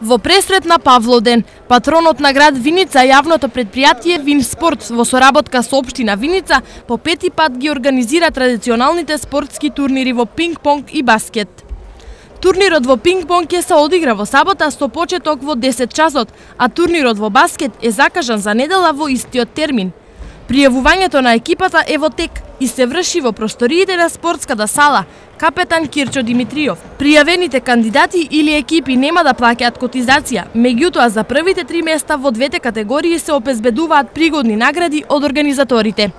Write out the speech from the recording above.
Во пресрет на Павлоден, патронот на град Виница, јавното предпријатие Винспорт, во соработка со општина Виница по пети пат ги организира традиционалните спортски турнири во пинг-понг и баскет. Турнирот во пинг-понг ќе се одигра во сабота со почеток во 10 часот, а турнирот во баскет е закажан за недела во истиот термин. Пријавувањето на екипата е во тек и се врши во просториите на спортската сала Капетан Кирчо Димитриов. Пријавените кандидати или екипи нема да плаќаат котизација, меѓутоа за првите три места во двете категории се обезбедуваат пригодни награди од организаторите.